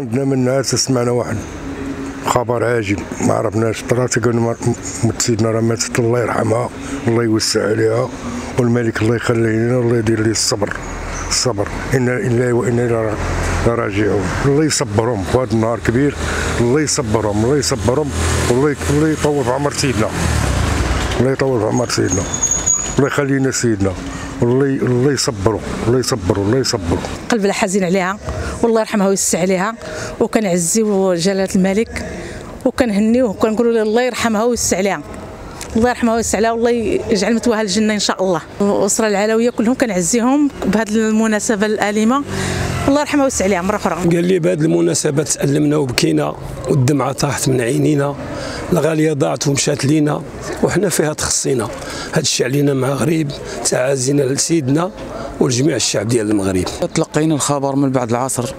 عندنا من الناس سمعنا واحد خبر عاجل ما عرفناش طرات قالوا سيدنا راه ماتت الله يرحمها الله يوسع عليها والملك الله يخليه لنا والله يدير لي الصبر الصبر. أنا الا وأنا راجعون. الله يصبرهم في هذا النهار كبير الله يصبرهم الله يصبرهم والله الله يطول في عمر سيدنا الله يطول في عمر سيدنا الله يخلينا سيدنا. والله الله يصبروا الله يصبروا الله يصبروا قلبنا حزين عليها والله يرحمها ويسع عليها وكنعزيو جلاله الملك وكنهنيوه وكنقولوا له الله يرحمها ويسع عليها. الله يرحمها ويسع عليها والله يجعل مثواها الجنة إن شاء الله. الاسره العلوية كلهم كنعزيهم بهذه المناسبة الأليمة. الله يرحمها ويسع عليها مره أخرى قال لي بهذه المناسبة تألمنا وبكينا والدمعة طاحت من عينينا الغالية ضاعت ومشات لينا وحنا فيها تخصينا. هذا الشيء علينا مع غريب تعازينا لسيدنا ولجميع الشعب ديال المغرب. تلقينا الخبر من بعد العصر.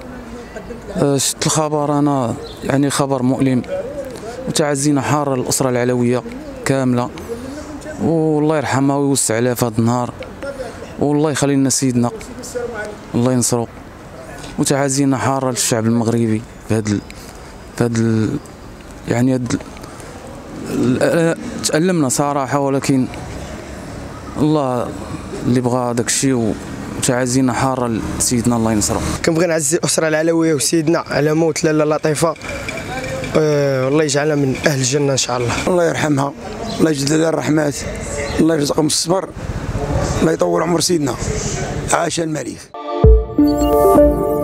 أه، شفت الخبر؟ أنا يعني خبر مؤلم. وتعزينا حارة للاسره العلوية كاملة. والله يرحمها ويوسع عليها في هذا النهار. والله يخلي لنا سيدنا الله ينصرو وتعازينا حارة للشعب المغربي في هذا في هذا يعني هاد تألمنا صراحة ولكن الله اللي بغى داك الشيء وتعازينا حارة لسيدنا الله ينصره. كنبغي نعزي الاسره العلوية وسيدنا على موت لاله لطيفة. آه، والله يجعلها من أهل الجنة إن شاء الله. الله يرحمها الله يجدد لها الرحمات الله يرزقهم الصبر الله يطول عمر سيدنا. عاش الملك 嗯。